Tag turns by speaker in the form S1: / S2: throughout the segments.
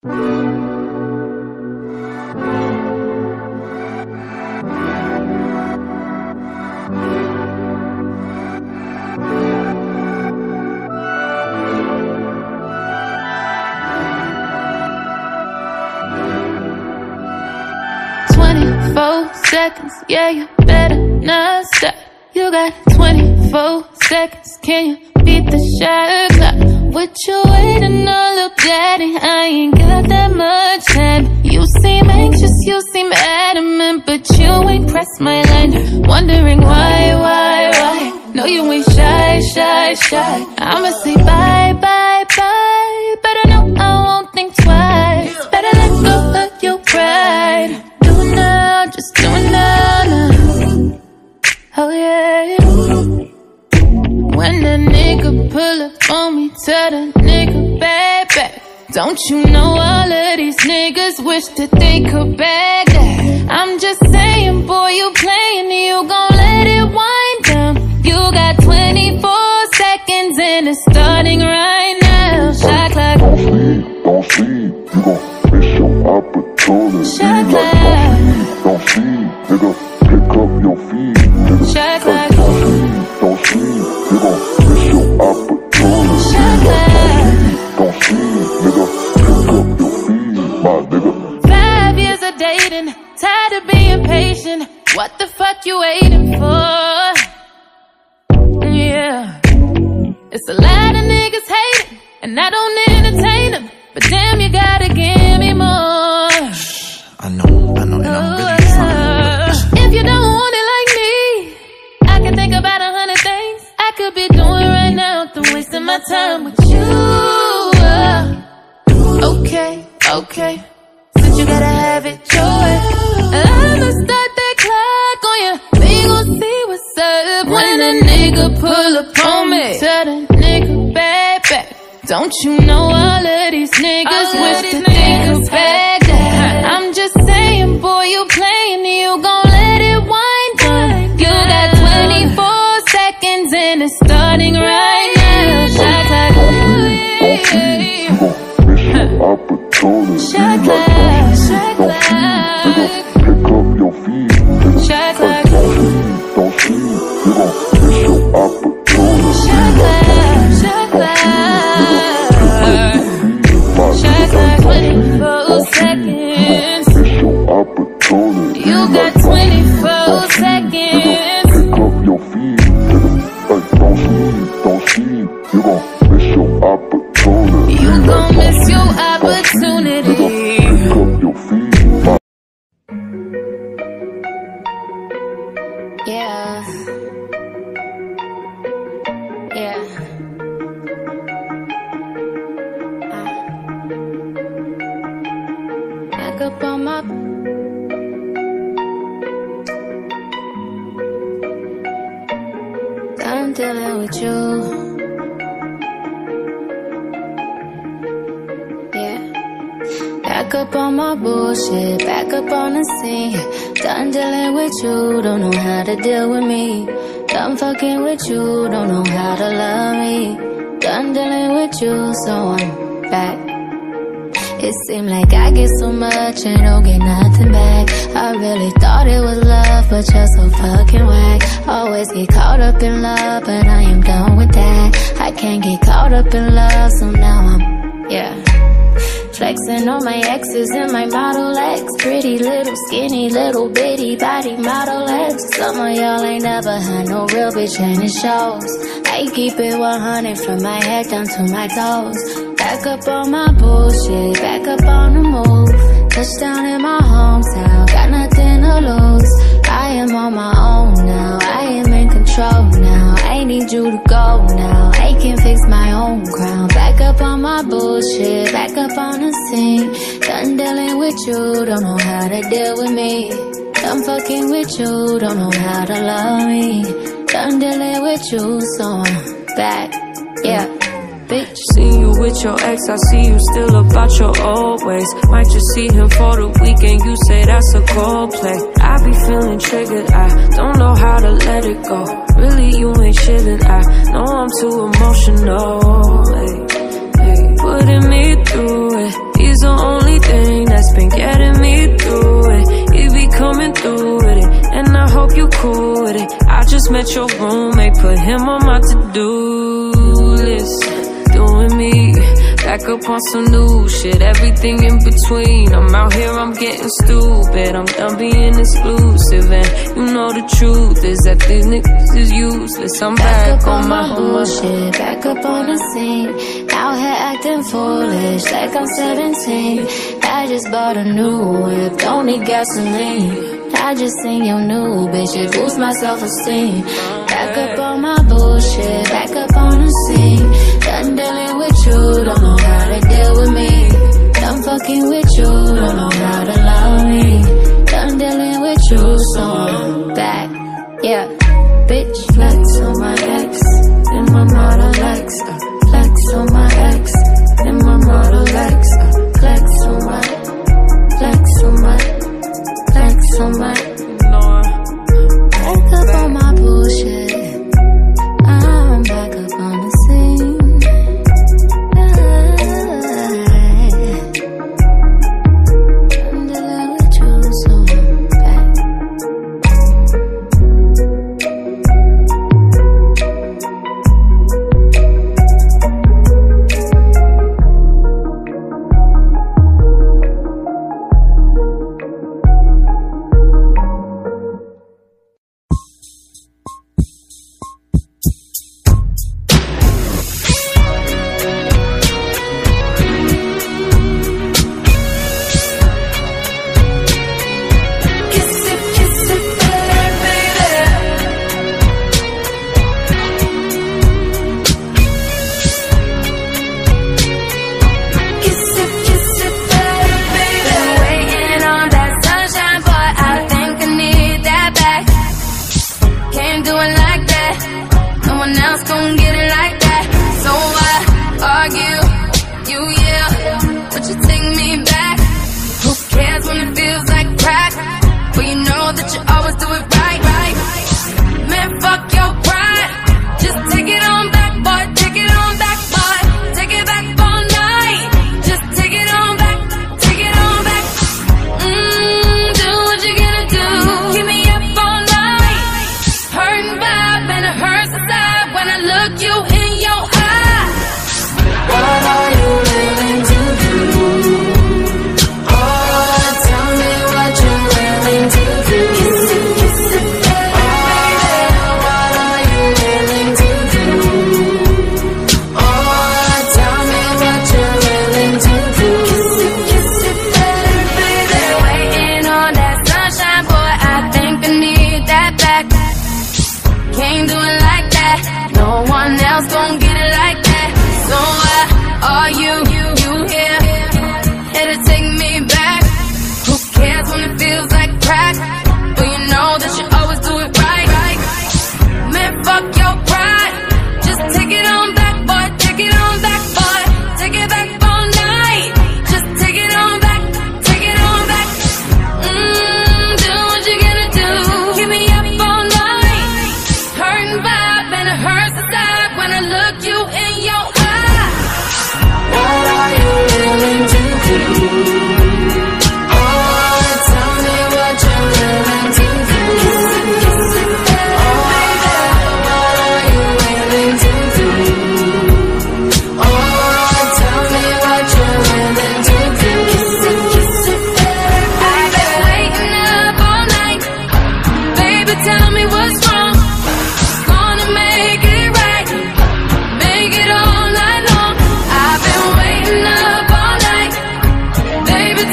S1: Twenty-four seconds, yeah, you better not stop. You got 24 seconds, can you beat the shot clock? What you waiting on, little daddy? I ain't got that much time. You seem anxious, you seem adamant, but you ain't pressed my line. Wondering why, why, why? No, you ain't shy, shy, shy. I'ma say bye, bye, bye. Better know I won't think twice. Better let go of your pride. Do it now, just do it now, now. Oh yeah. When a nigga pull up Don't you know all of these niggas wish that they could bag that? I'm just saying, boy, you playing, you gon' let it wind down. You got 24 seconds and it's starting right now. Shot clock,
S2: Don't sleep, don't sleep, you gon' miss your opportunity.
S1: Shot
S2: Like,
S1: clock.
S2: don't sleep, don't sleep, nigga, pick up your feet, nigga.
S1: Shot
S2: Like,
S1: clock.
S2: don't sleep, don't sleep, you gon' miss your opportunity.
S1: Shot
S2: Like, don't sleep, don't sleep, nigga.
S1: Five years of dating, tired of being patient. What the fuck you waiting for? Yeah. It's a lot of niggas hating, and I don't entertain them. But damn, you gotta give me more.
S3: I know, I know, and I'm really trying.
S1: If you don't want it like me, I can think about a hundred things I could be doing right now. Than wasting my time with you. Okay, okay. Since you gotta have it your way, I'ma start that clock on you. We gon' see what's up when a nigga pull up on me. Tell the nigga back back. Don't you know all of these niggas wish that they could bag that? I'm just saying, boy, you playing, you gon' let it wind down. You got 24 seconds and it's starting right now. Shot clock.
S2: Don't sleep, you gon' miss your opportunity.
S1: Shot
S2: Like, don't sleep, don't
S1: clock.
S2: nigga, pick up your feet, nigga. Like, don't sleep, don't sleep, you gon' miss your opportunity. Like, don't don't
S1: clock.
S2: sleep, nigga, pick up your feet, my nigga. Like, don't don't sleep,
S1: seconds.
S2: you gon' miss your opportunity.
S1: You got
S2: Like, don't sleep,
S1: 24
S2: don't sleep,
S1: seconds.
S2: Pick up your feet, nigga. Like, don't don't sleep, you gon' miss your opportunity.
S1: You
S2: Like,
S1: gon' miss your opportunity. Yeah. Yeah. Back up on my. Done dealing with you. Up on my bullshit, back up on the scene. Done dealing with you, don't know how to deal with me. Done fucking with you, don't know how to love me. Done dealing with you, so I'm back. It seemed like I get so much and don't get nothing back. I really thought it was love, but you're so fucking whack. Always get caught up in love, but I am done with that. I can't get caught up in love, so now I'm. Flexing on my exes and my Model X. Pretty little skinny little bitty body Model X. Some of y'all ain't never had no real bitch and it shows. I keep it 100 from my head down to my toes. Back up on my bullshit, back up on the move. Touchdown in my hometown, got nothing to lose. I am on my own now, I am in control now. I need you to go now, can fix my own crown. Back up on my bullshit, back up on the scene. Done dealing with you, don't know how to deal with me. Done fucking with you, don't know how to love me. Done dealing with you, so I'm back, yeah, bitch.
S4: See you with your ex, I see you still about your old ways. Might just see him for the weekend, you say that's a cold play. I be feeling triggered, I don't know how to let it go. Really, you ain't chillin', I know I'm too emotional. Hey, hey, putting me through it. He's the only thing that's been getting me through it. He be coming through with it, and I hope you cool with it. I just met your roommate, put him on my to-do list. Doing me, back up on some new shit, everything in between. I'm out here, I'm getting stupid. I'm done being exclusive, and you know the truth is that these niggas is useless. I'm back,
S1: Back up
S4: on
S1: on
S4: my
S1: bullshit, back up on the scene. Out here acting foolish, like I'm 17. I just bought a new whip, don't need gasoline. I just seen your new bitch, it boosts my self-esteem. Back up on my bullshit, back up on the scene. You, don't know how to deal with me. Done fucking with you, don't know how to love me. Done dealing with you, so I'm back. Yeah, bitch, flex on my ex, in my Model X. Uh, flex on my ex, in my Model X. Uh, flex on my, flex on my, flex on my.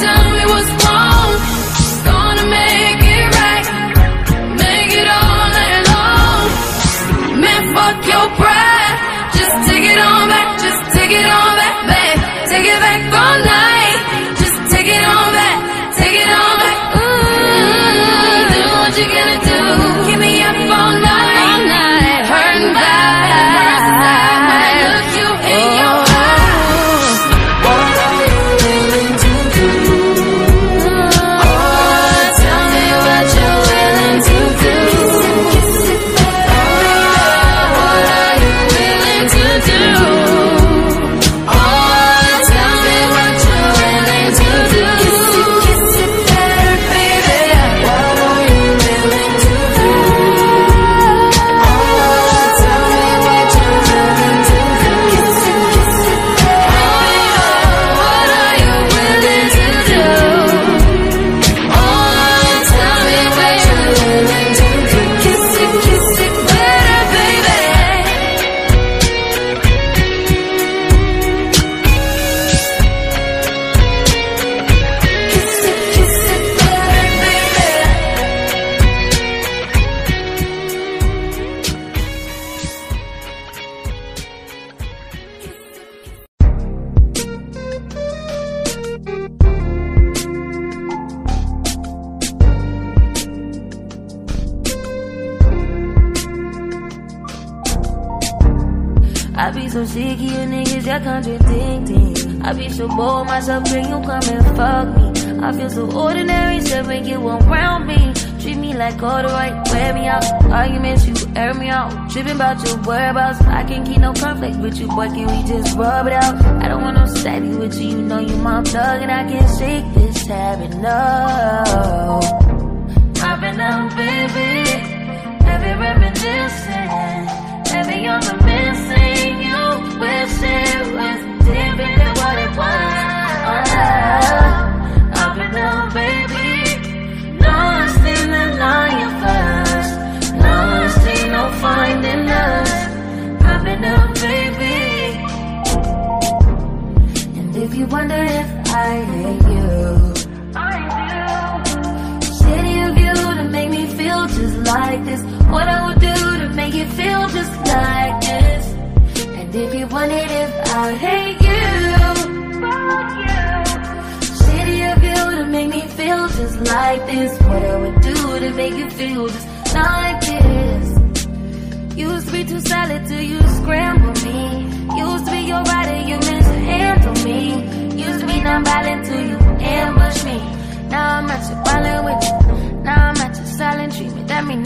S5: Don't. And I can't shake this habit. No.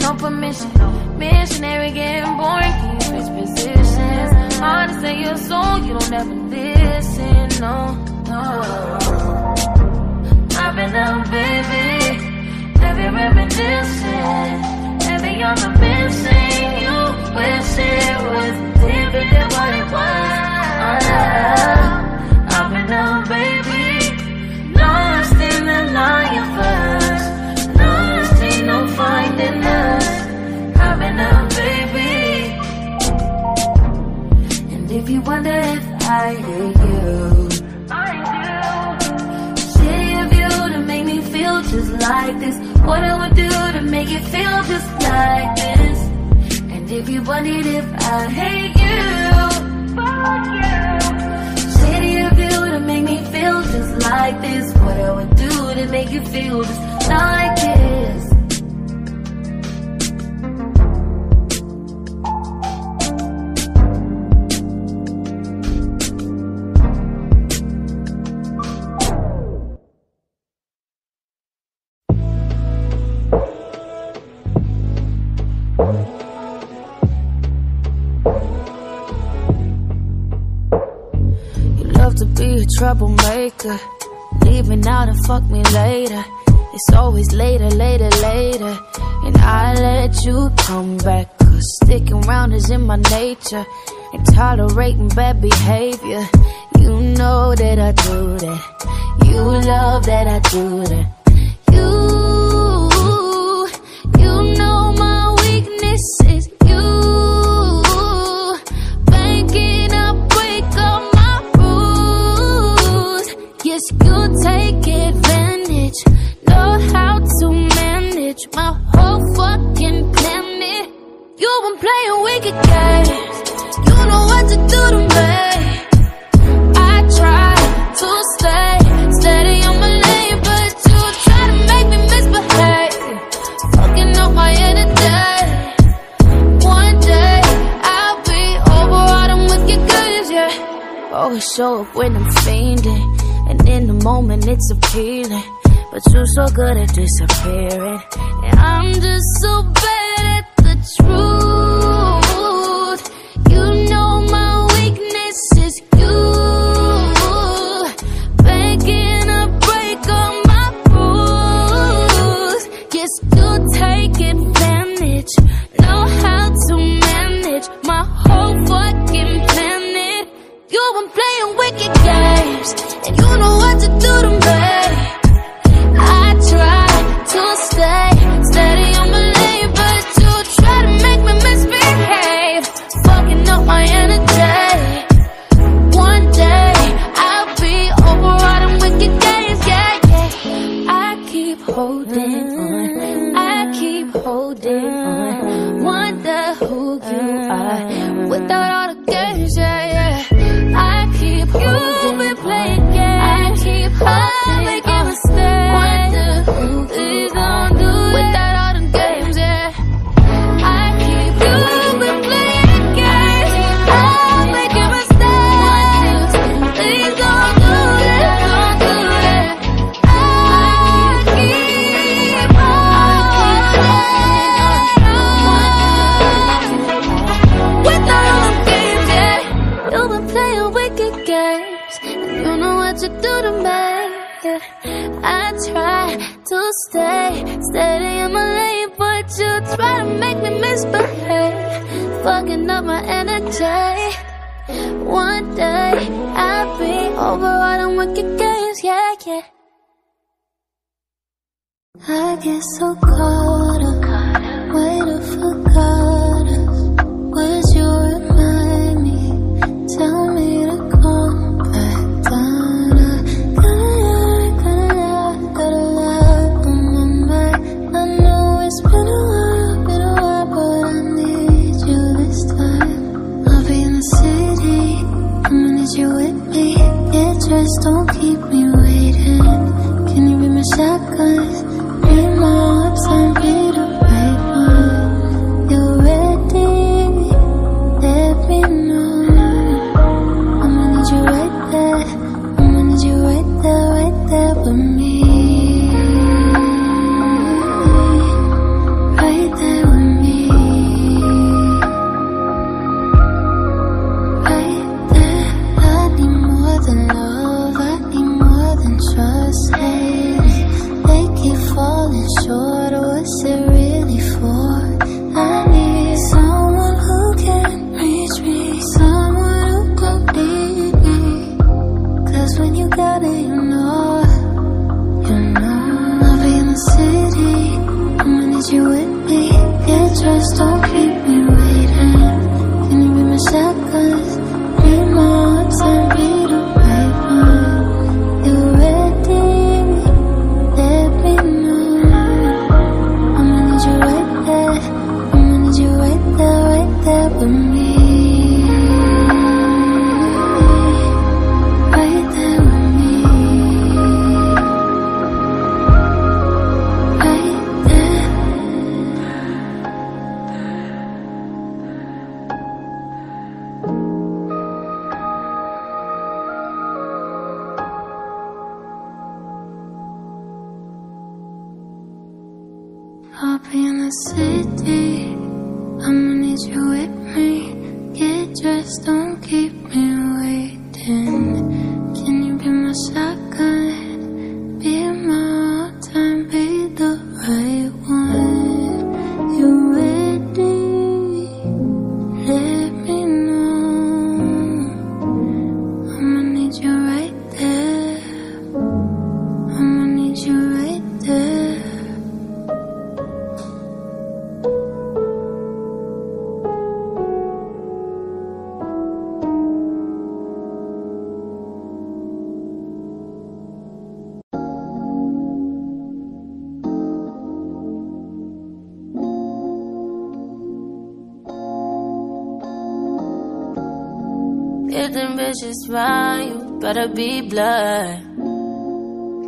S5: No permission. Missionary getting boring, can you positions? Hard to say your soul, you don't ever listen, no, no. I've been out, baby. Every reminiscing. Every young missing you. Wish it was different than what it was. I've you, I. Shitty of you to make me feel just like this. What I would do to make feel just like this. And if you if I hate you, you. Shitty of you to make me feel just like this. What I would do to make you feel just like this.
S1: Troublemaker. Leave me now and fuck me later. It's always later, later, later. And I let you come back. Cause sticking around is in my nature. And tolerating bad behavior. You know that I do that. You love that I do that. You, you know Yes, you take advantage. Know how to manage my whole fucking planet. You been playing wicked games. You know what to do to me. I try to stay steady on my lane, but you try to make me misbehave. Fucking up my energy. One day I'll be over all them wicked goodness, yeah. Oh, Always show up when I'm fiending, and in the moment it's appealing. But you're so good at disappearing, and I'm just so bad at the truth. You know my weakness is you. Begging to break all my rules. Yes, you take advantage. Know how to manage my whole fucking planet. You've been playing wicked games, and you know what to do to me.
S5: Be in the city. I'ma need you with me. Get dressed, don't keep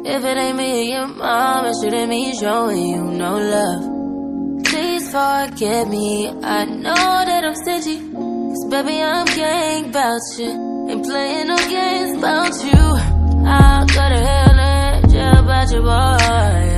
S5: If it ain't me and your mom, it shouldn't be showing you no love. Please forgive me, I know that I'm stingy. Cause baby, I'm gang about you. Ain't playing no games about you. I got a hell in jail about your boy.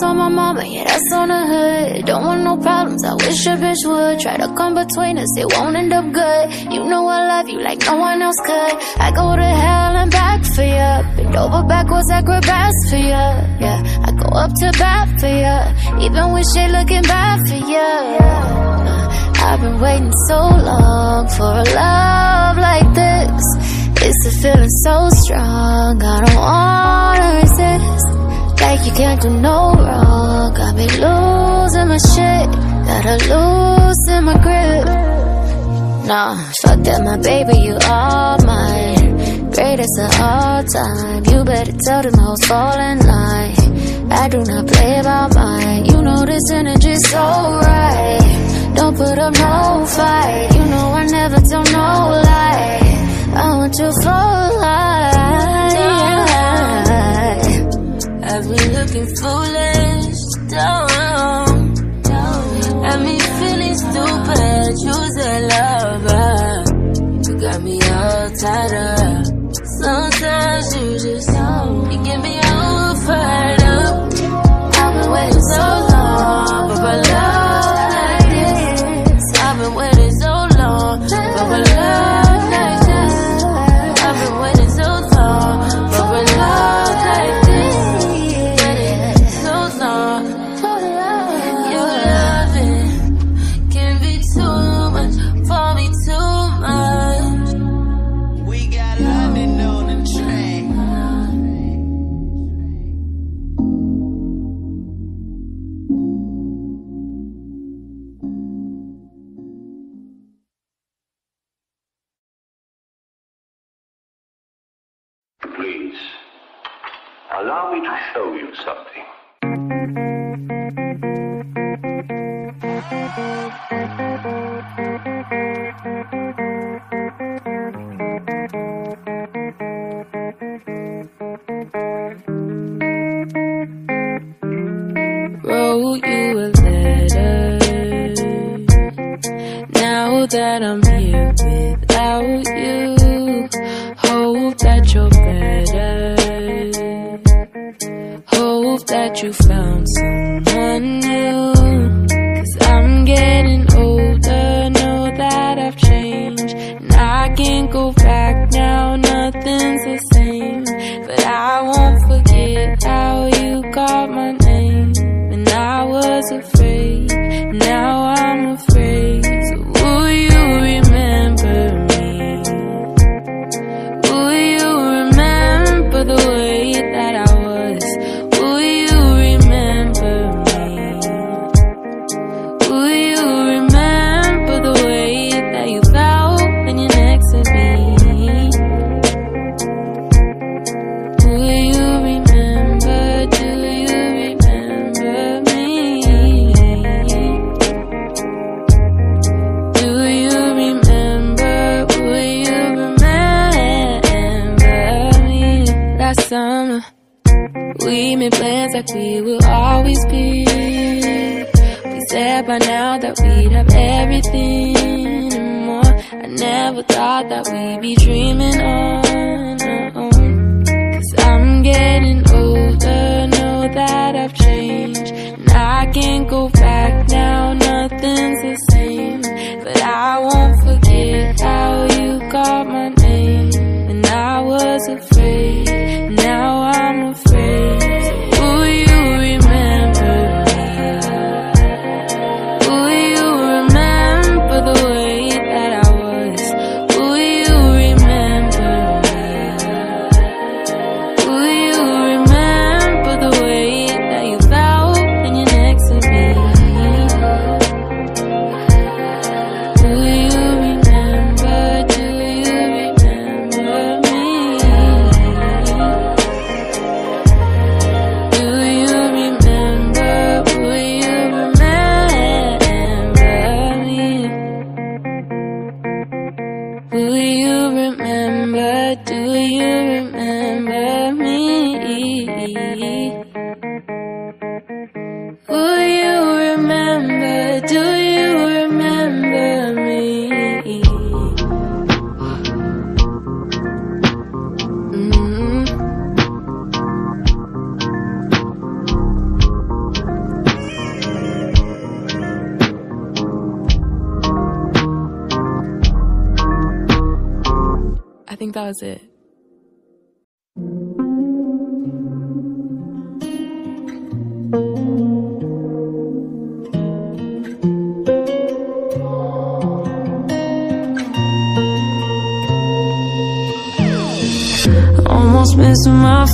S5: That's on my mama, yeah, that's on the hood. Don't want no problems, I wish a bitch would. Try to come between us, it won't end up good. You know I love you like no one else could. I go to hell and back for ya. Bend over backwards, ass for ya. Yeah, I go up to bat for ya. Even when shit looking bad for ya. Uh, I've been waiting so long for a love like this. It's a feeling so strong, I don't wanna resist. Like you can't do no wrong. Got me losing my shit. Gotta loosen my grip. Nah, fuck that, my baby, you are mine. Greatest of all time. You better tell them hoes fall in line. I do not play about mine. You know this energy's so right. Don't put up no fight. You know I never tell no lie. I want you for life.
S6: I've been looking foolish, dumb. Have me
S7: feeling
S5: stupid, choose a lover. You got me all tied up. Sometimes you just, you get me all fired up. I've been waiting so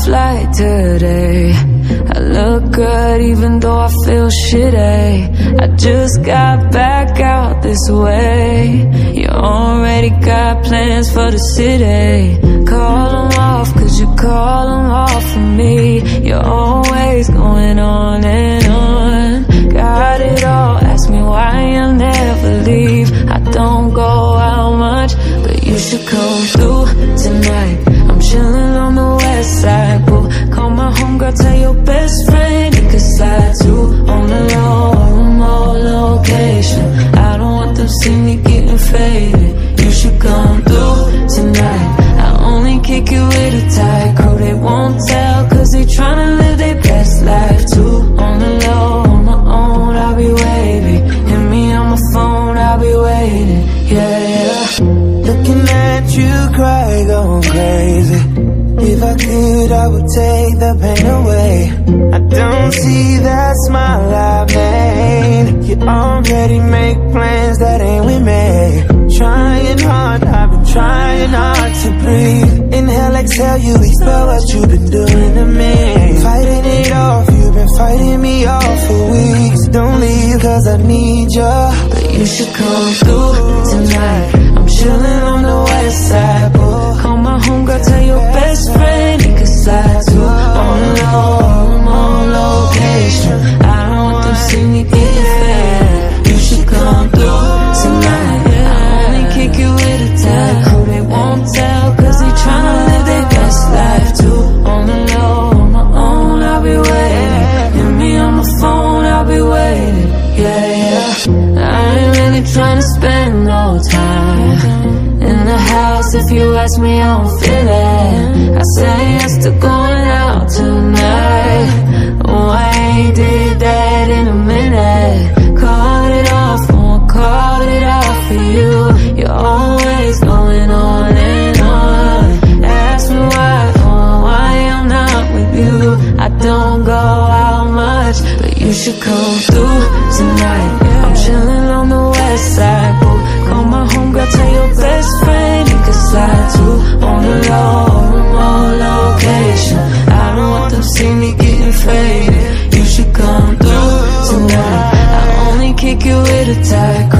S5: flight today. I look good even though I feel shitty. I just got back out this way. You already got plans for the city. Call them off cause you call them off for me. You're always going on and on. Got it all, ask me why I never leave. I don't go out much, but you should come through tonight slide, Call my homegirl, tell your best friend. He can slide too On the low, remote location. I don't want them see me getting faded. You should come through tonight. I only kick it with a
S8: tight crew They won't tell cause they tryna live their best life too. On the low, on my own, I'll be waiting. Hit me on my phone, I'll be waiting. Yeah, yeah. Looking at you cry, going crazy could, I would take the pain away. I don't see that smile I've made. You already make plans that ain't we made. Trying hard, I've been trying hard to breathe. Inhale, exhale, you expel what you've been doing to me. Fighting it off, you've been fighting me off for weeks. Don't leave cause I need ya. But you should come through tonight. I'm chilling on the west side, boy. Call my homegirl, tell your best friend He could slide too. on low, I'm on location I don't want them see me
S9: get if you ask me
S5: how I'm feeling. I say yes attack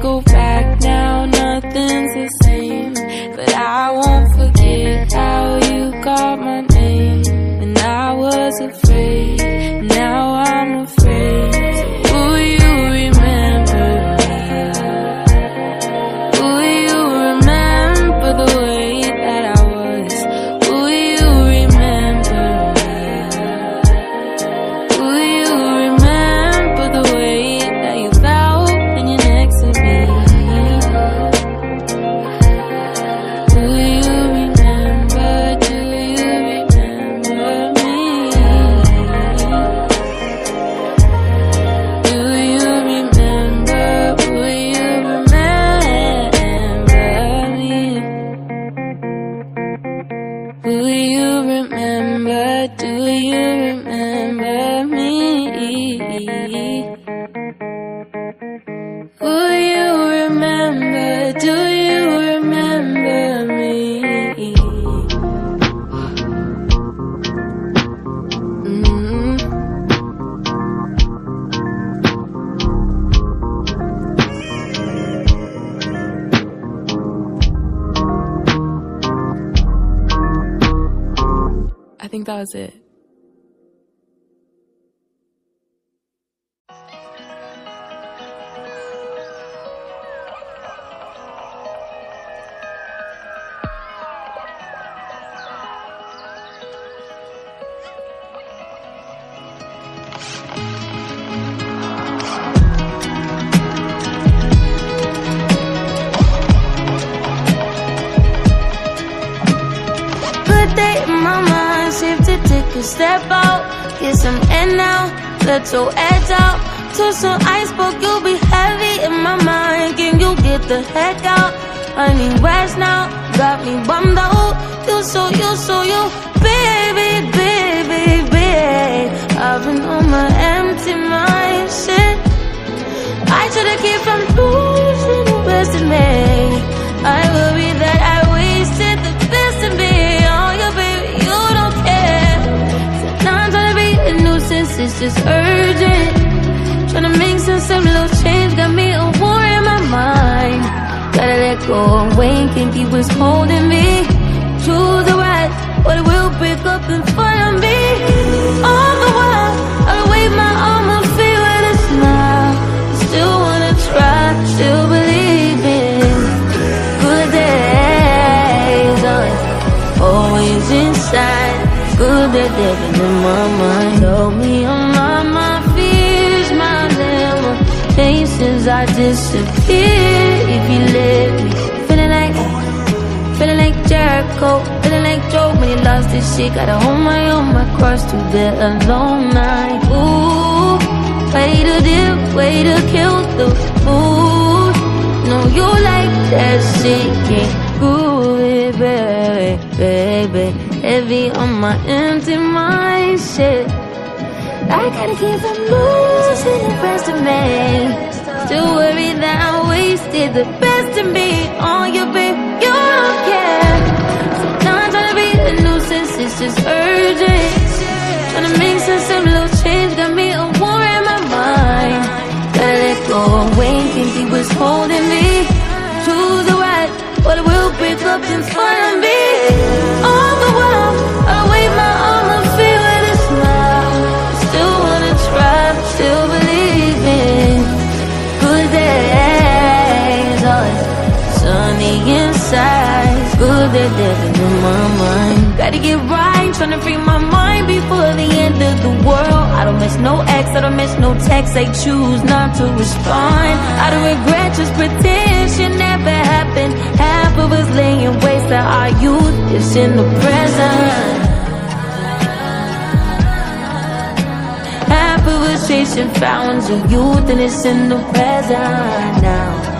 S5: go
S10: limitations. I disappear if you let me. Feeling like, feeling like Jericho, feeling like Joe when he lost his shit. Gotta hold my own, my cross through the alone night. Ooh.
S5: way to dip, way to kill the mood. No, you like that shit, can't groove it, baby, baby. Heavy on my empty mind, shit. I gotta keep from losing the rest of me. Still worry that I wasted the best of me on you, babe. You don't care. Sometimes trying to be a nuisance, it's just urgent. Trying to make of little change, got me a war in my mind. Gotta let go Wayne, think he was holding me. Choose the right, but it will break up in front of me. Gotta get right, tryna free my mind before the end of the world. I don't miss no ex, I don't miss no text. They choose not to respond. I don't regret, just pretend shit never happened. Half of us laying waste to our youth is in the present. Half of us chasing fountains of youth and it's in the present now.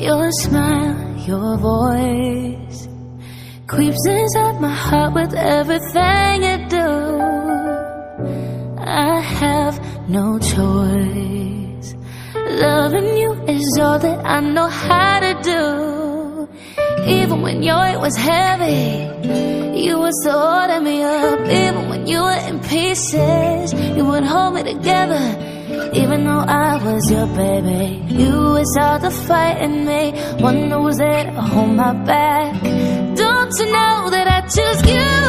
S5: Your smile, your voice creeps inside my heart with everything you do. I have no choice. Loving you is all that I know how to do. Even when your weight was heavy, you still holding me up. Even when you were in pieces, you would hold me together. Even though I was your baby, you was out to fight in me. Wonder was there to hold my back. Don't you know that I choose you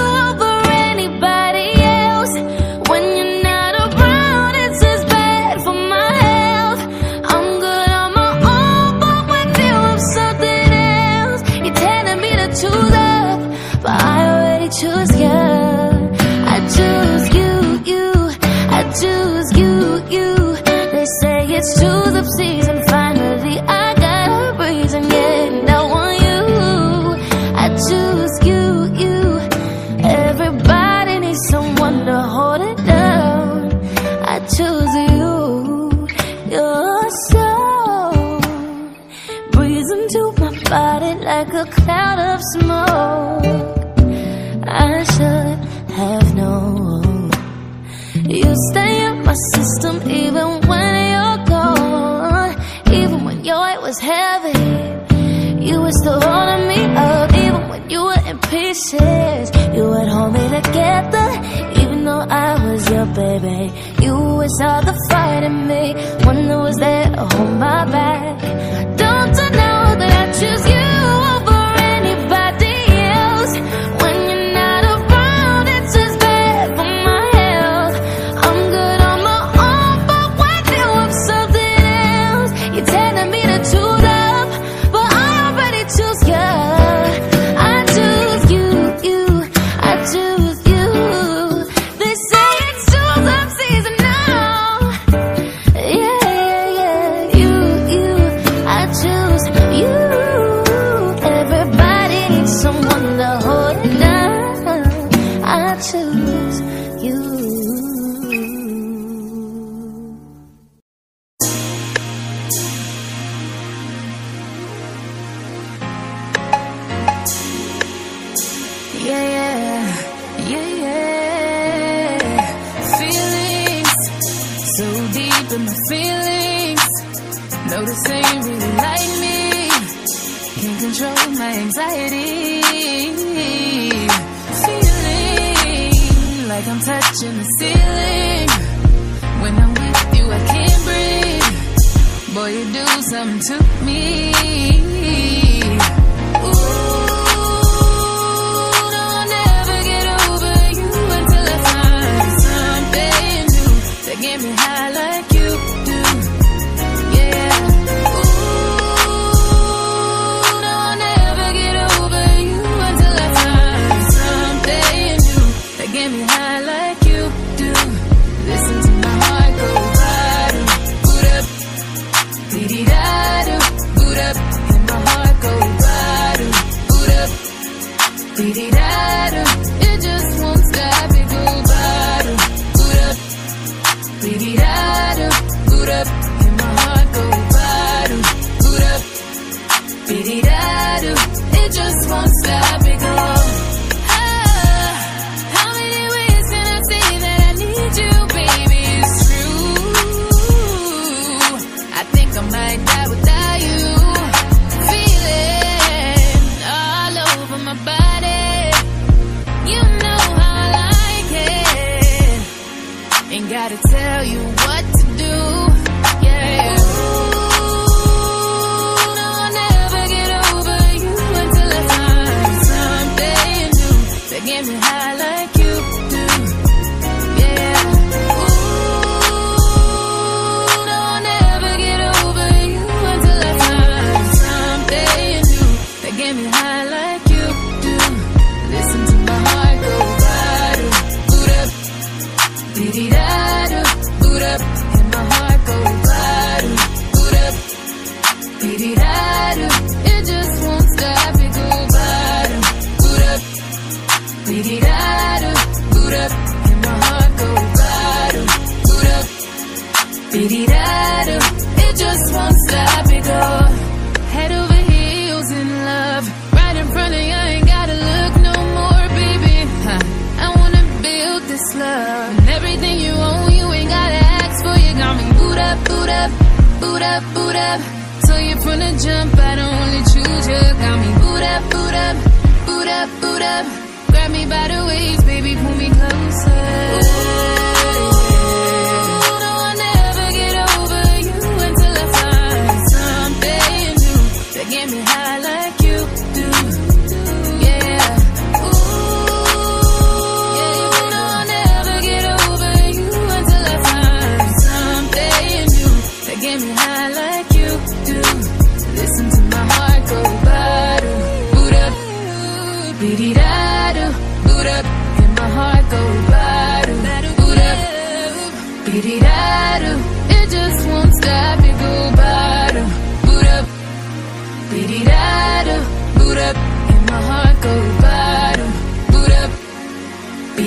S5: it's choose-up season. Finally, I got a reason, yeah, and I want you. I choose you, you. Everybody needs someone to hold it down. I choose you. You're so breathes into my body like a cloud of smoke. I should have known. You stay in my system even baby, you was all the fight in me. Wonder was there to hold my back. Don't know that I choose you me.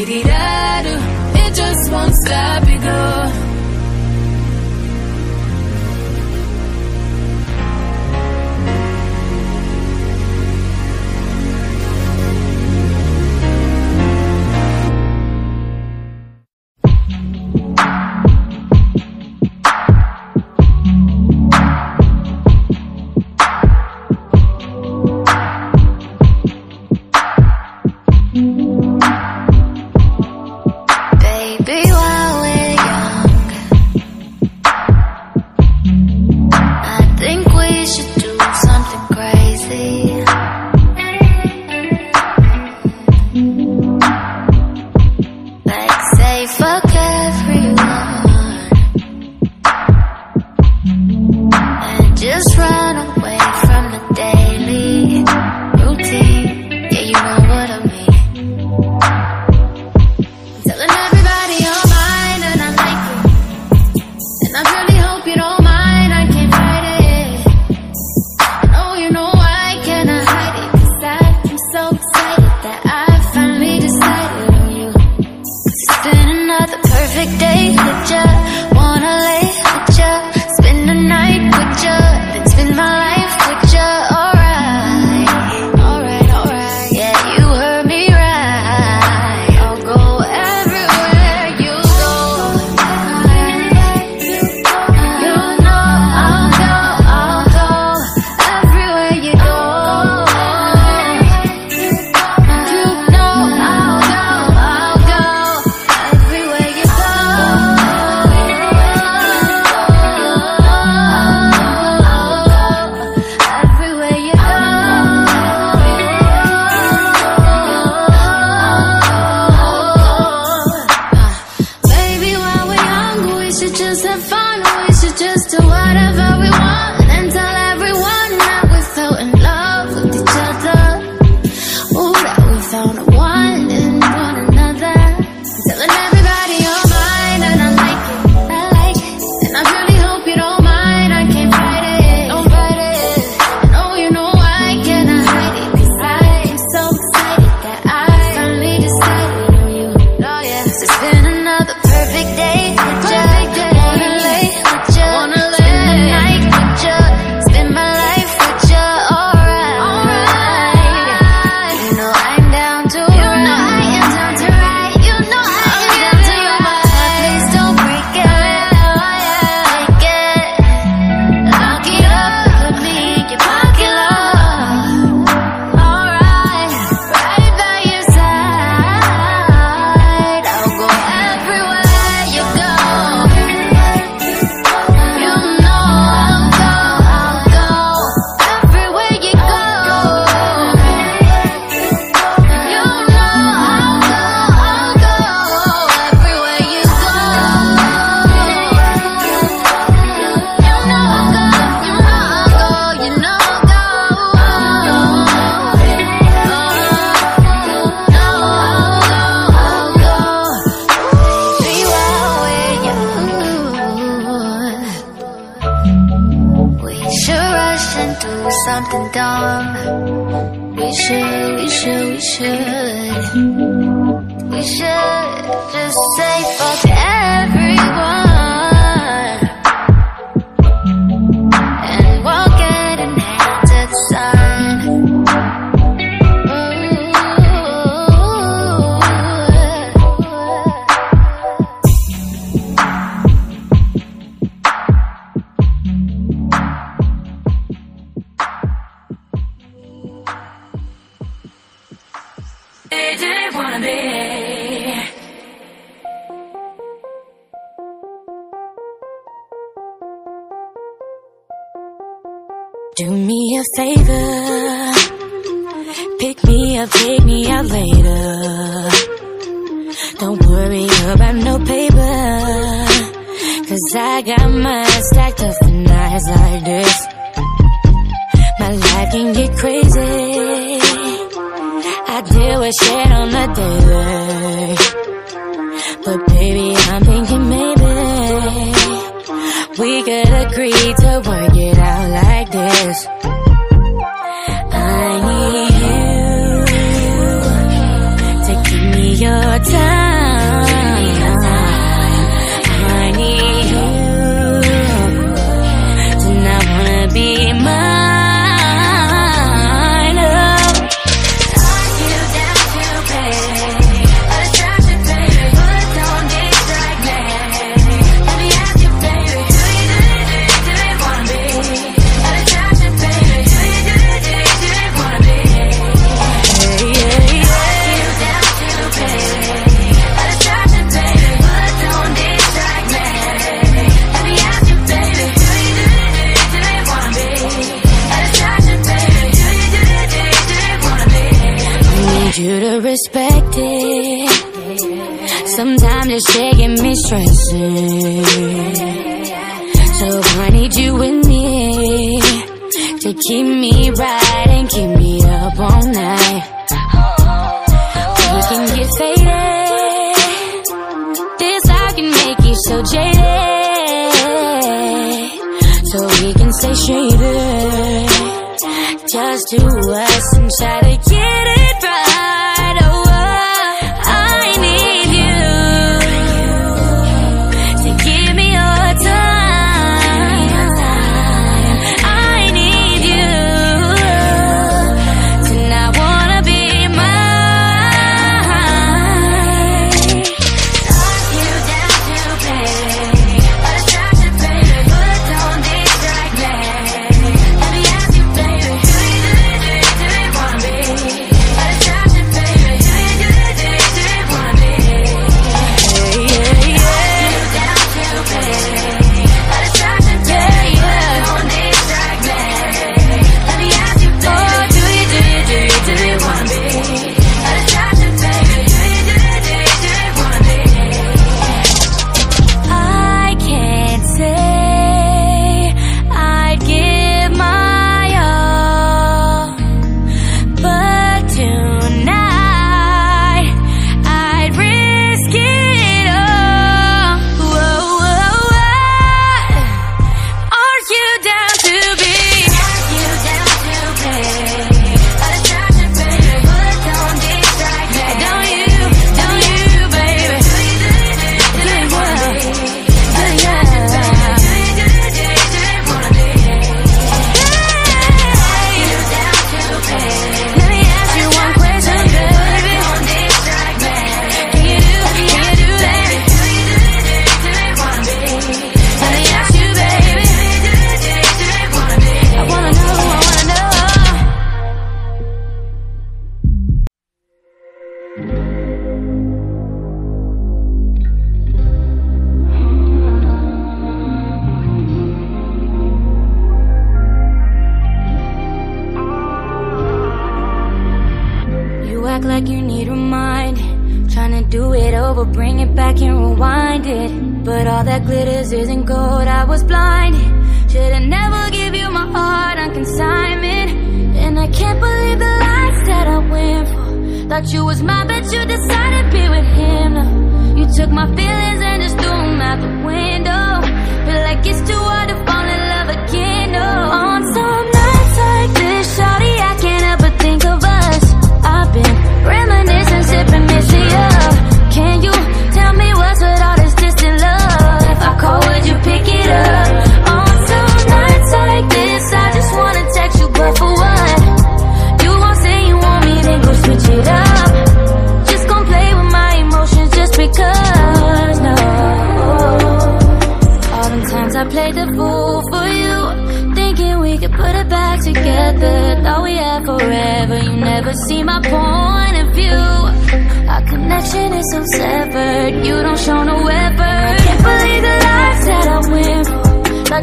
S1: It just won't stop, Just do us and try to get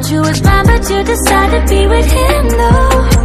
S5: Thought you was mine, but you decided to be with him, though.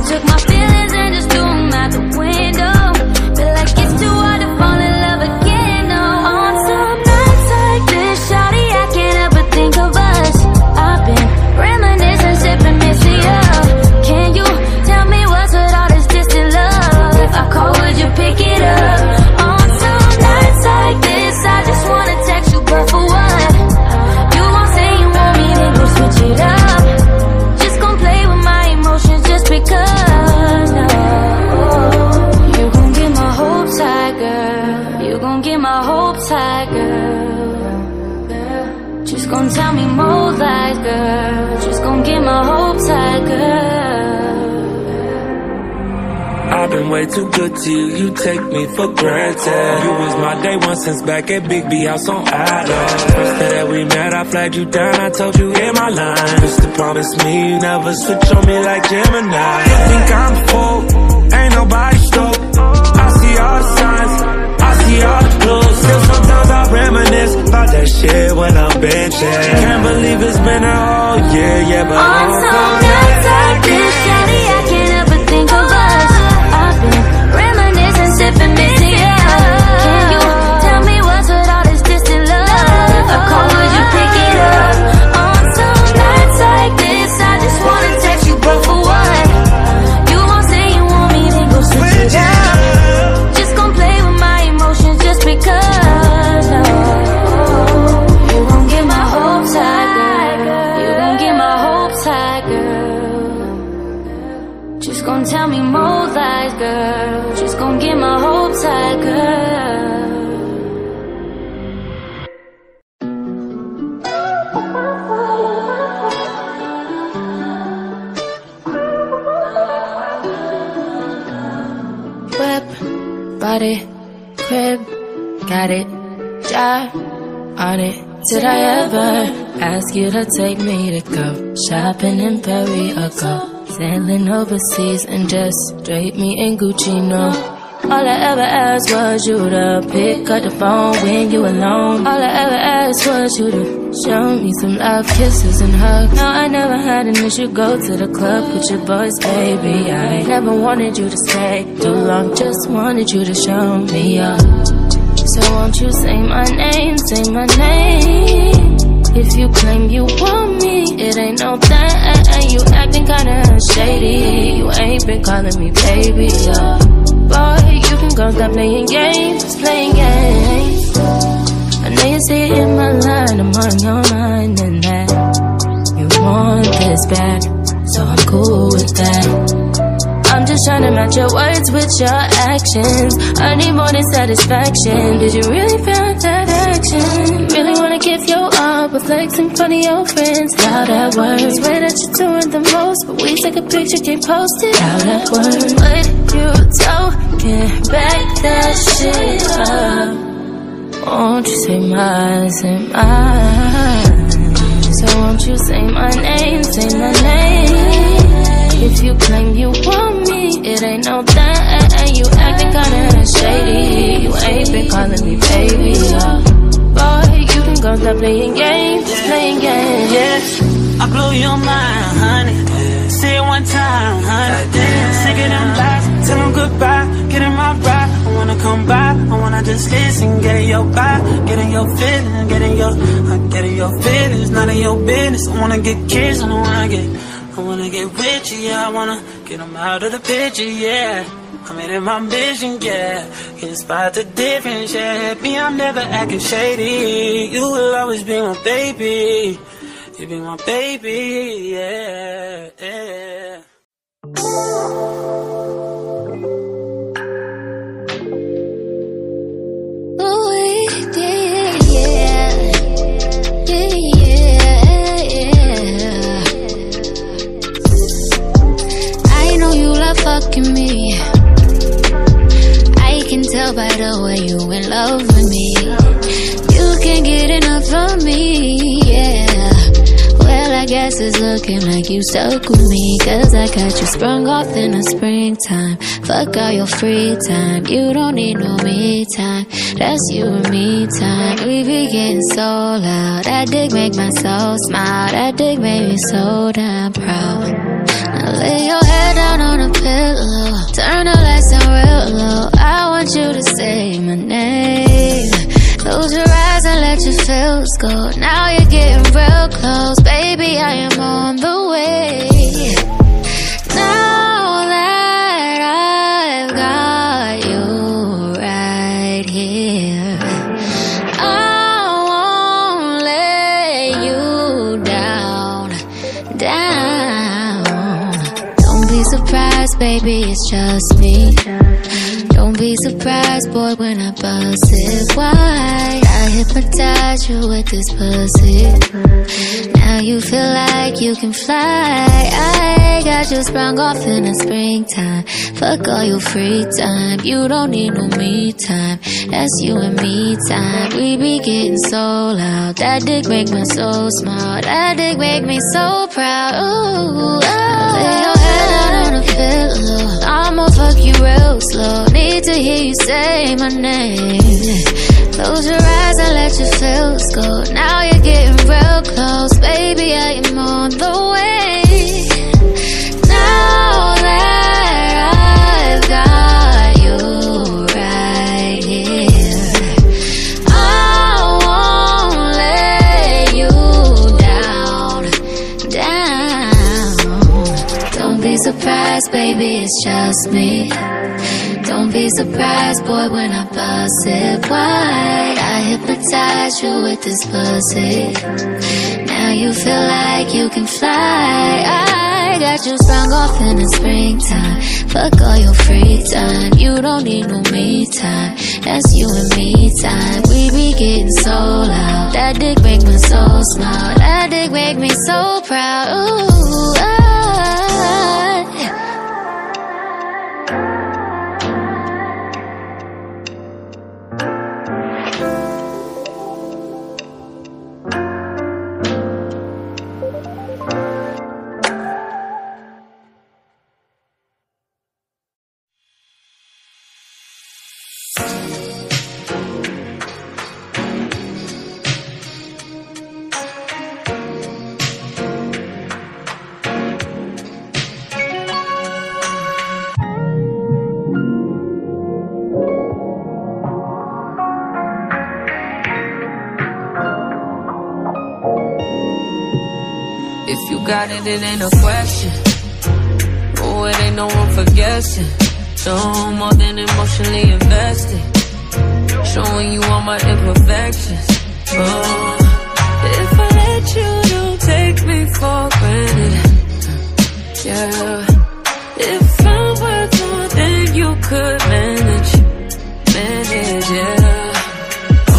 S5: Been
S11: way too good to you, you take me for granted. You was my day one since back at Big B House on Island. First day that we met, I flagged you down, I told you in my line. Used to promise me you never switch on me like Gemini. You think I'm full, ain't nobody stoked. I see all the signs, I see all the clues. Still sometimes I reminisce about that shit when I'm benching. Can't believe it's been a whole year, yeah, but I'm
S5: like this, shawty, I can't but think of go ask you to take me to go shopping in Paris or go sailing overseas and just drape me in Gucci? No. All I ever asked was you to pick up the phone when you alone. All I ever asked was you to show me some love, kisses and hugs. No, I never had an issue. Go to the club with your boys, baby. I never wanted you to stay too long. Just wanted you to show me up. So won't you say my name, say my name If you claim you want me, it ain't no thing. You acting kinda shady. You ain't been calling me baby, yeah. Boy, you can go stop playing games, playing games. I know you see it in my line, I'm on your mind And that you want this back. So I'm cool with that. I'm just trying to match your words with your actions. I need more than satisfaction. Did you really feel that action? Really wanna give you all, but flexing in front of your friends. How that works? Swear that you're doing the most, but we take a picture, can't post it. How that works? What you talking? Back that shit up. Won't you say mine, say mine? So won't you say my name, say my name? If you claim you want me, it ain't no thing. You acting kinda shady. You ain't been girls not playing games, just playing games.
S8: Yeah, I blow your mind, honey. Say it one time, honey. Sick of them lies, tell them goodbye, get in my ride. I wanna come by, I wanna just listen, get in your vibe, get in your feelings, get in your, I get in your feelings, none of your business. I wanna get kissed. I wanna get, I wanna get rich, yeah. I wanna get them out of the picture, yeah. I made it my mission, yeah. Can spot the difference, yeah. Me, I'm never acting shady. You will always be my baby. You be my baby, yeah, yeah.
S1: Ooh, yeah, tell by the way you in love with me. You can't get enough of me, yeah. Well, I guess it's looking like you stuck with me. Cause I got you sprung off in the springtime. Fuck all your free time. You don't need no me time. That's you and me time. We be getting so loud. That dick make my soul smile. That dick make me so damn proud. Lay your head down on a pillow. Turn the lights down real low. I want you to say my name. Close your eyes and let your feels go. Now you're getting real close. Baby, I am on the way. Just me. Don't be surprised, boy, when I bust it wide. I hypnotize you with this pussy. Now you feel like you can fly. I got you sprung off in the springtime. Fuck all your free time. You don't need no me time. That's you and me time. We be getting so loud. That dick make my soul smile. That dick make me so proud. Ooh, oh. Lay your head out on a pillow. Say my name. Close your eyes and let your feels go. Now you're getting real close, baby. I am on the way. Now that I've got you right here, I won't let you down, down. Don't be surprised, baby. It's just me. Be surprised, boy, when I bust it wide. I hypnotize you with this pussy. Now you feel like you can fly. I got you sprung off in the springtime. Fuck all your free time. You don't need no me time. That's you and me time. We be getting so loud. That dick make my soul smile. That dick make me so proud. Ooh, I
S4: it, it ain't a question. Oh, it ain't no room for guessing. No more than emotionally invested. Showing you all my imperfections. Oh, if I let you, don't take me for granted. Yeah. If I'm worth more than you could manage, manage, yeah.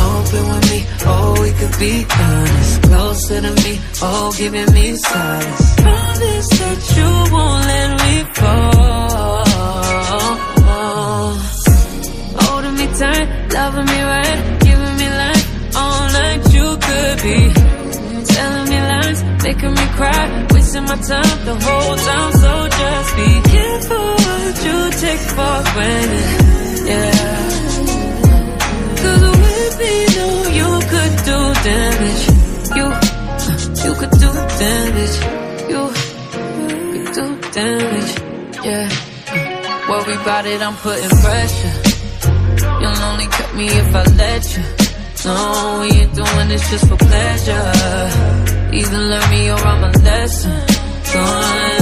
S4: Open with me, oh, we could be honest. Closer to me, oh, giving me signs. Promise that you won't let me fall. Holding me tight, loving me right, giving me life all night. You could be telling me lies, making me cry, wasting my time the whole time. So just be careful what you take for granted. Yeah. Cause with me, no, you could do damage could do damage. You could do damage. Yeah. Worry about it, I'm putting pressure. You'll only cut me if
S1: I let you. No, we ain't doing this just for pleasure. Either learn me or I'm a lesson. Gone.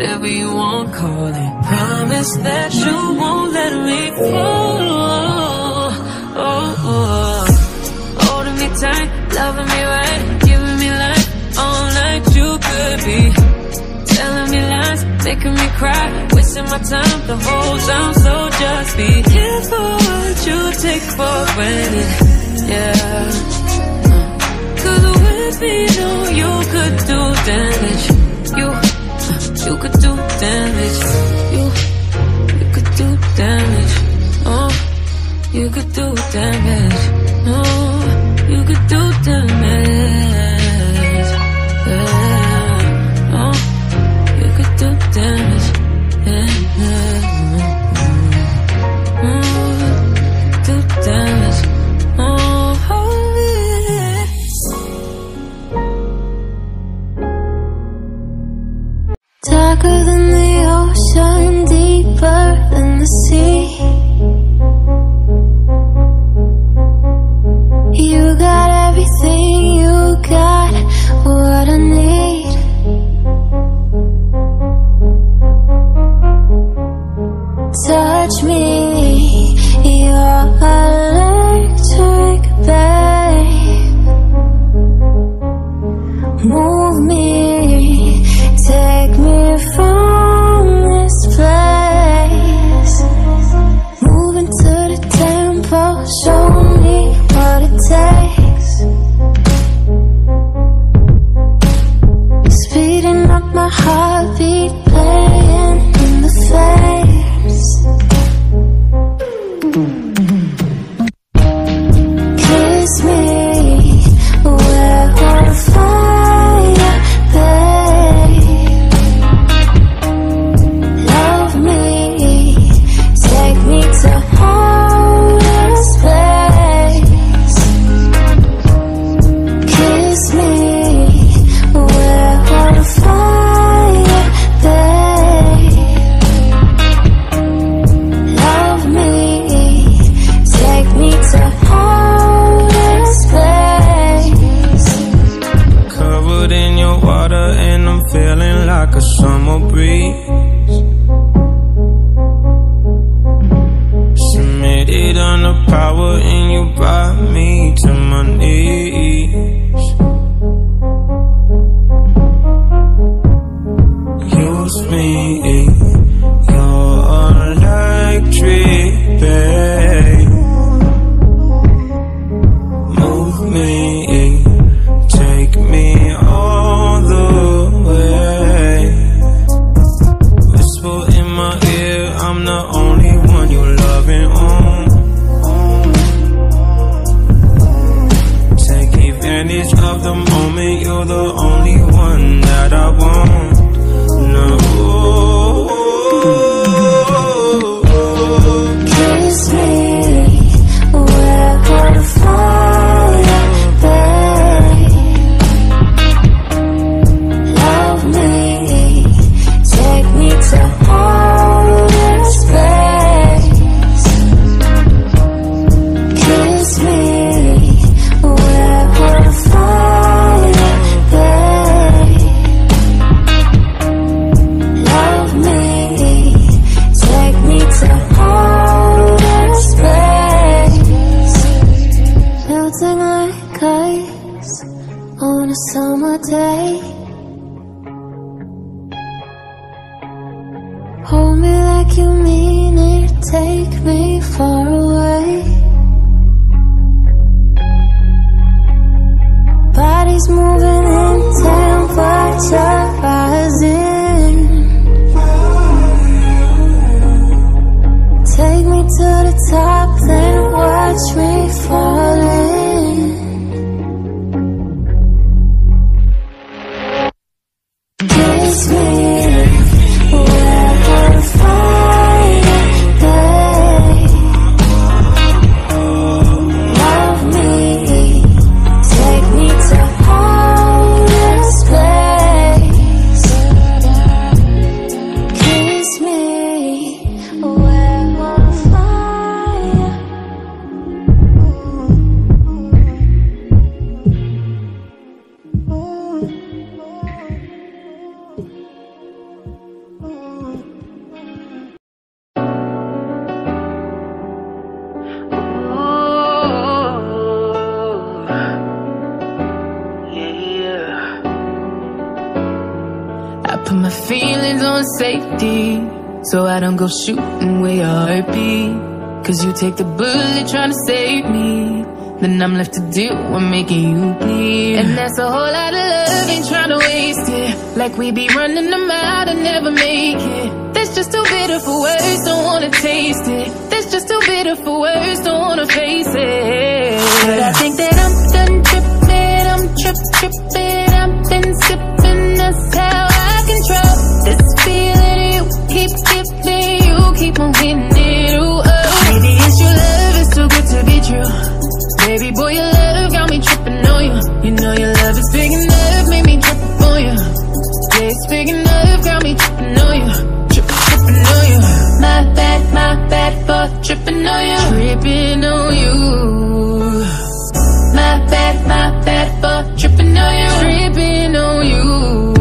S1: whatever you want, call it. Promise that you won't let me fall. Oh, oh, oh. Holding me tight, loving me right, giving me life all night. You could be telling me lies, making me cry, wasting my time the whole time. So just be careful what you take for granted. Yeah. Cause with me, no, you could do damage. You you could do damage. You, you could do damage. Oh, you could do damage. No, you could do damage.
S12: tripping on you, tripping on you. My bad, my bad for tripping on you, tripping on you.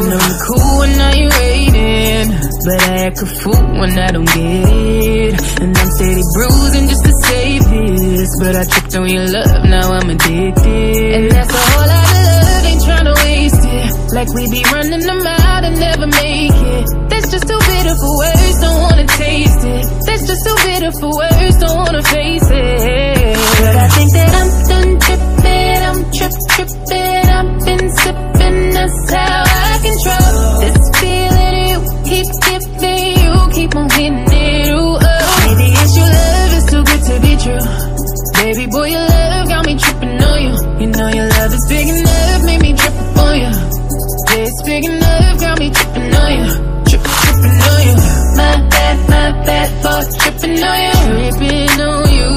S12: And I'm cool when I you waiting, but I act a fool when I don't get it. And I'm steady bruising just to save this, but I tripped on your love, now I'm addicted. And that's a whole lot of love, ain't tryna waste it. Like we be running them out and never make it. That's just too bitter for words, don't wanna taste it. So bitter for words, don't wanna face it. But I think that I'm done tripping, I'm trip tripping, I've been sipping, that's how. Tripping on you, tripping on you.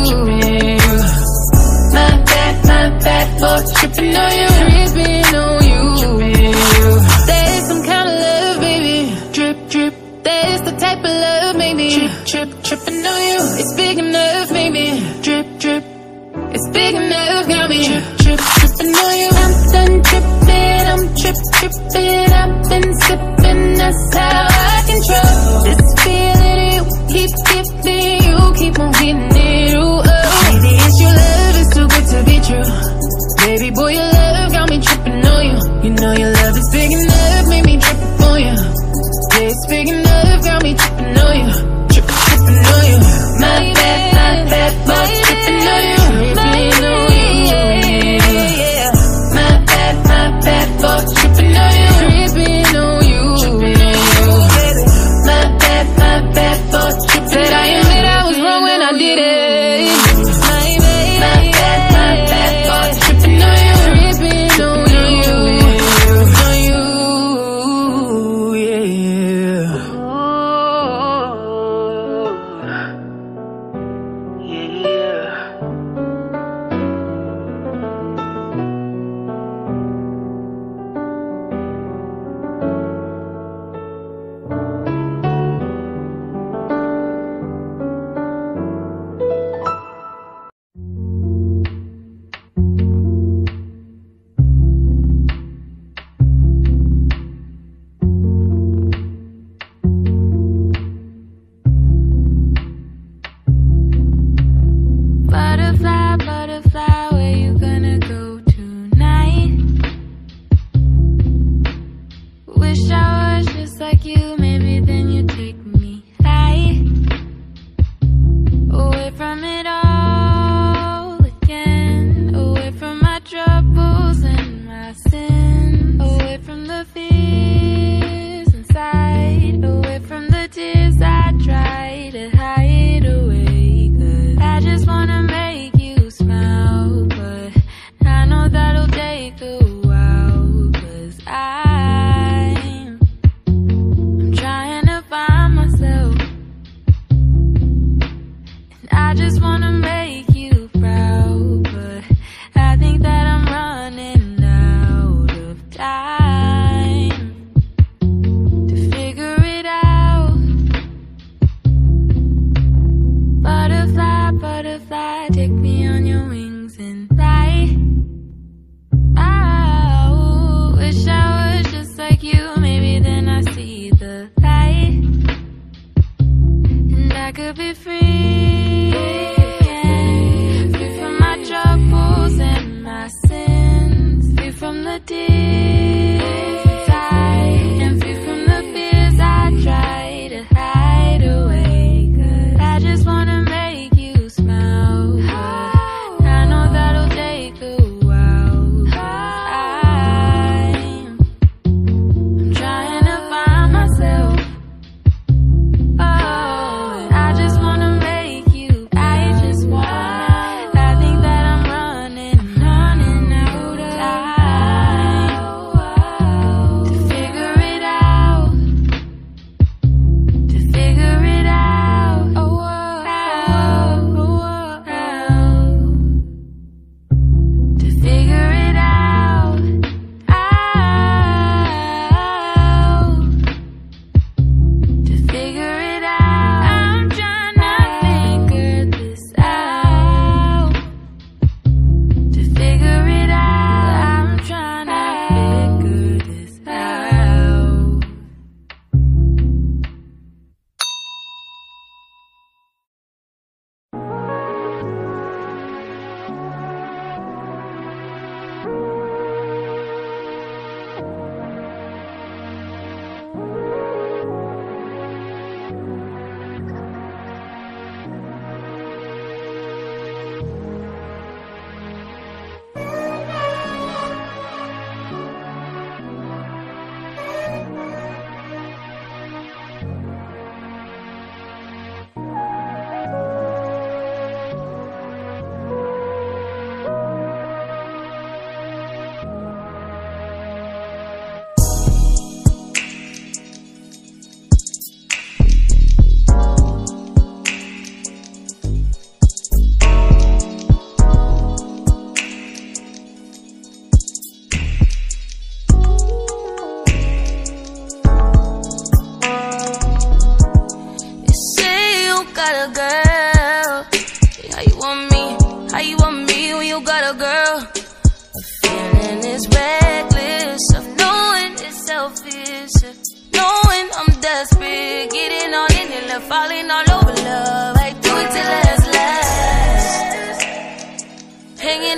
S12: My bad, my bad, boy,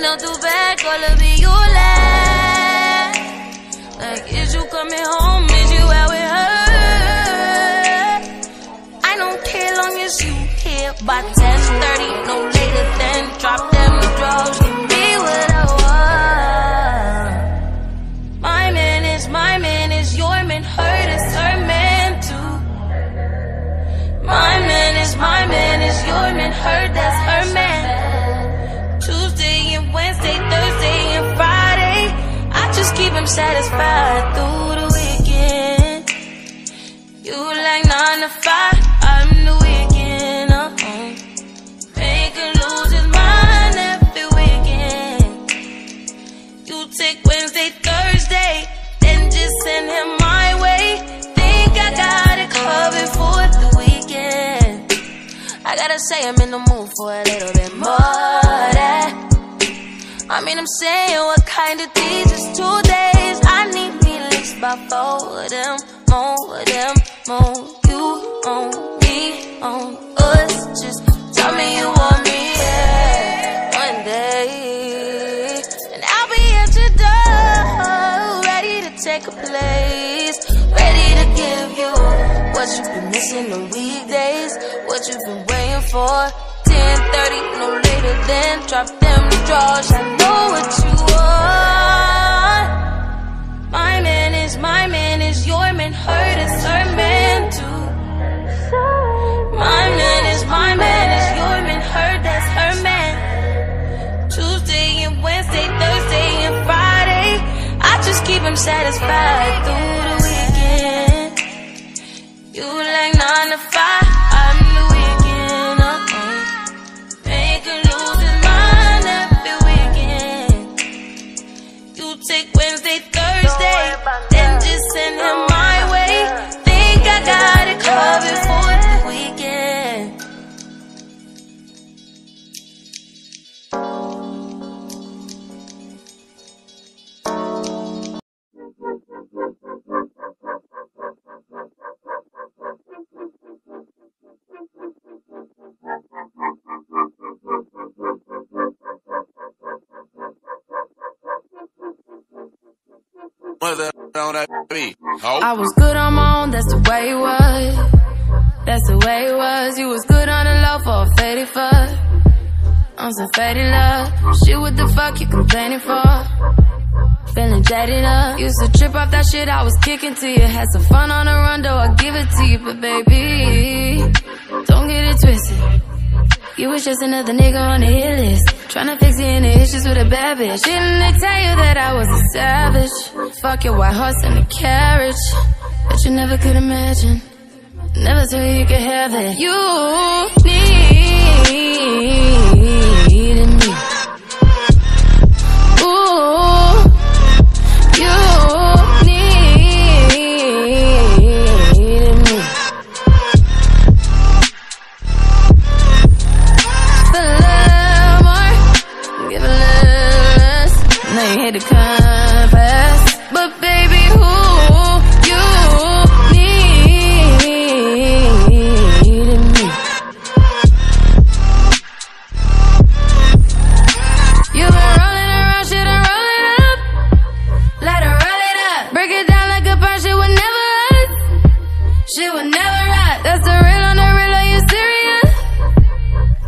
S13: out the
S5: back, all of it you last. Like, is you coming home? Is you out with her? I don't care long as you here by 10:30, no later than drop them drawers. Give me what I want. My man is my man is your man. Hurt is her man too. My man is my man is your man. Hurt that's her man. Him satisfied through the weekend. You like nine to five, I'm the weekend. Uh-uh. Make him lose his mind every weekend. You take Wednesday, Thursday, then just send him my way. Think I got it covered for the weekend. I gotta say I'm in the mood for a little bit more that. I mean, I'm saying what kind of these is two by four of them, more of them, more. You on me, on us. Just tell me you want me, yeah. One day, and I'll be at your door, ready to take a place, ready to give you what you've been missing on weekdays, what you've been waiting for. 10:30, no later than drop them drawers. I know what you want. My man is my man is your man. Hurt is her man too. My man is my man is your man. Hurt that's her man. Tuesday and Wednesday, Thursday and Friday. I just keep him satisfied through the weekend. You like
S14: That on that beat?
S9: I was good on my own, that's the way it was. That's the way it was. You was good on the low for a faded fuck. On some faded love. Shit, what the fuck you complaining for? Feeling jaded up. Used to trip off that shit I was kicking to you. Had some fun on the run, though I give it to you. But baby, don't get it twisted. You was just another nigga on the hit list. Tryna fix any issues with a bad bitch. Didn't they tell you that I was a savage? Fuck your white horse and a carriage. But you never could imagine. Never told you could have it. You needed Now you hate but baby, who you needed me? You been rolling around, shit, I'm rolling up. Let her roll it up. Break it down like a punch, shit would never hurt. Shit would never rot. That's the real on the real, are you serious?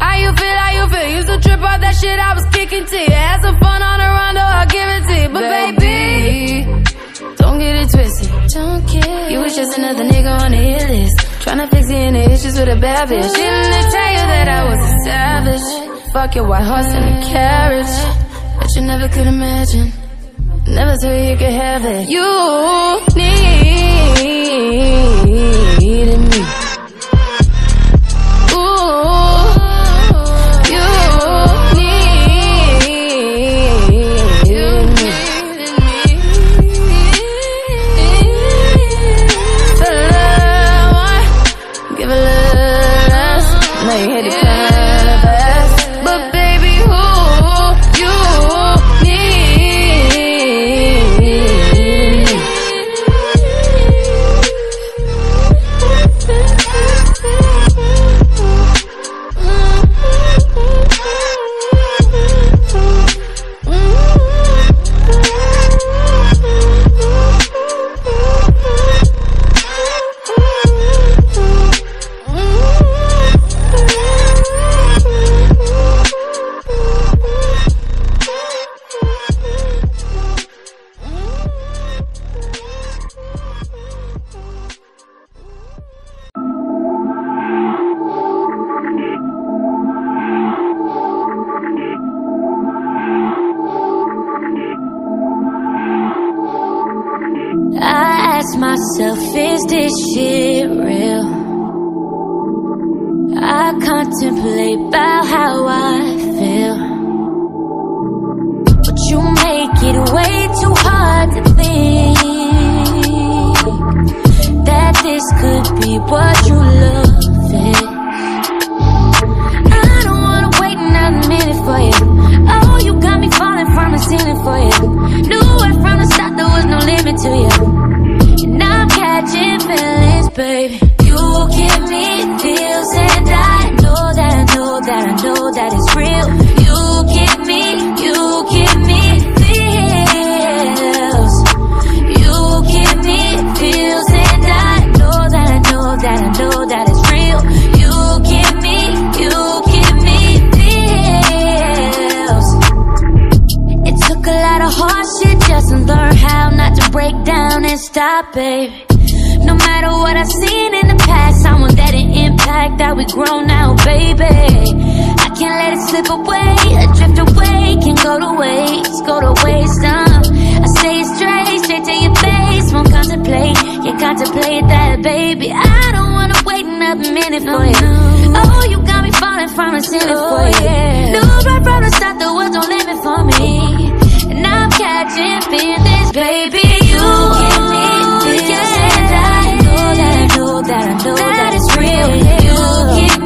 S9: How you feel, how you feel? Used to trip off that shit I was kicking to you. Don't care. You was just another nigga on the hit list. Tryna fix any issues with a bad bitch. Didn't they tell you that I was a savage? Fuck your white horse and a carriage. But you never could imagine. Never told you could have it. You needed
S1: way too hard to think that this could be what you love. I don't wanna wait another minute for you. Oh, you got me falling from the ceiling for you. Knew it from the start there was no limit to you. And I'm catching feelings, baby. You give me feels, and I know that I know that I know that it's real. Stop, baby. No matter what I've seen in the past, I want that an impact that we grow now, baby. I can't let it slip away, drift away, can go to waste, go to waste. Uh. I say it straight, straight to your face, won't contemplate, you contemplate that, baby. I don't wanna wait another minute for you. Oh, you got me falling from the ceiling for you. Knew right from the start there was no limit for me, and I'm catching feelings, baby. You give me feels, and I know that I know that I know that it's real. You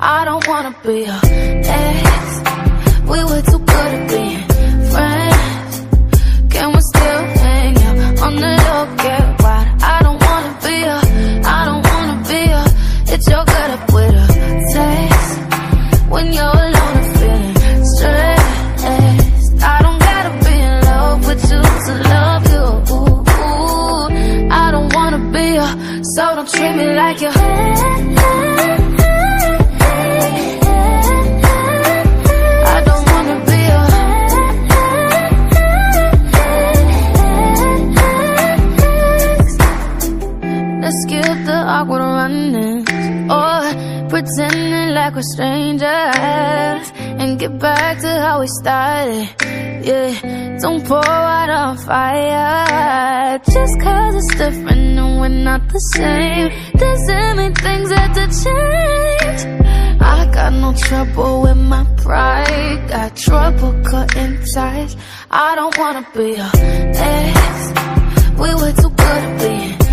S1: I
S9: don't wanna be a ex. We were too good at being friends. Can we still hang out on the low, get wide? I don't wanna be a, I don't wanna be a. It's your gut up with a taste. When you're alone feeling stressed, I don't gotta be in love with you to love you. I don't wanna be a, so don't treat me like you. Get back to how we started. Yeah, don't pour out on fire just cause it's different and we're not the same. Doesn't mean things have to change. I got no trouble with my pride, got trouble cutting ties. I don't wanna be a ex. We were too good at being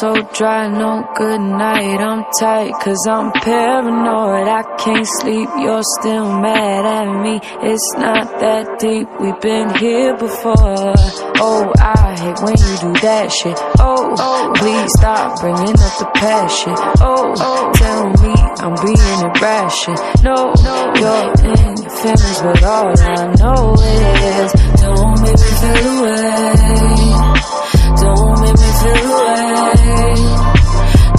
S9: so
S4: dry, no good night. I'm tight, cause I'm paranoid. I can't sleep, you're still mad at me. It's not that deep, we've been here before. Oh, I hate when you do that shit. Oh, please stop bringing up the past shit. Oh, tell me I'm being irrational. No, you're in your feelings, but all I know is don't make me feel away. Feel away.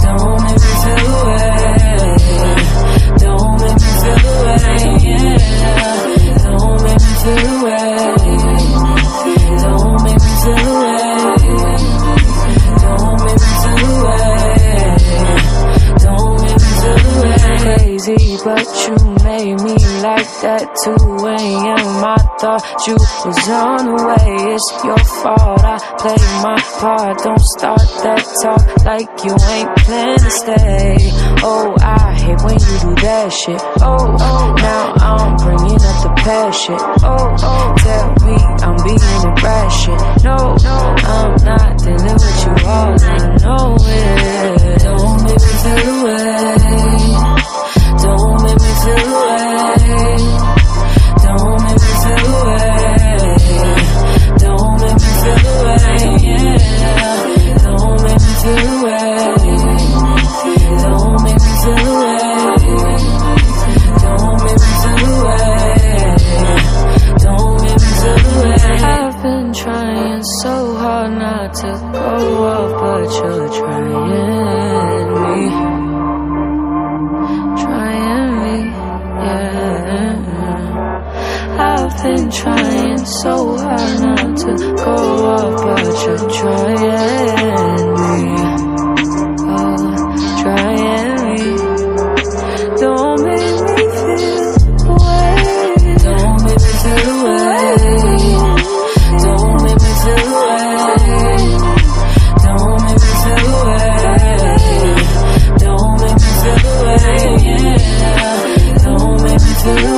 S4: Don't make me feel away. Don't make me feel away. Yeah. Don't make me feel away. crazy, but you made me like that 2 a.m. I thought you was on the way. It's your fault. I play my part. Don't start that talk like you ain't planning to stay. Oh, I hate when you do that shit. Oh, oh now I'm bringing up the past shit. Oh, oh, tell me I'm being a rat shit. No, no, I'm not dealing with you all. I know it. Don't make me feel away feel away. Don't make me feel away. Don't make me feel away. Don't make me feel away. Don't make me feel away. Don't make me feel away. Don't make me feel away. I've been trying so hard not to go off, but you're trying me. been trying so hard not to go off, but you're trying me. Oh, trying me. Don't make me feel away. Don't make me feel away. Don't make me feel away. Don't make me feel away. Don't make me feel away. Yeah. Don't make me feel away.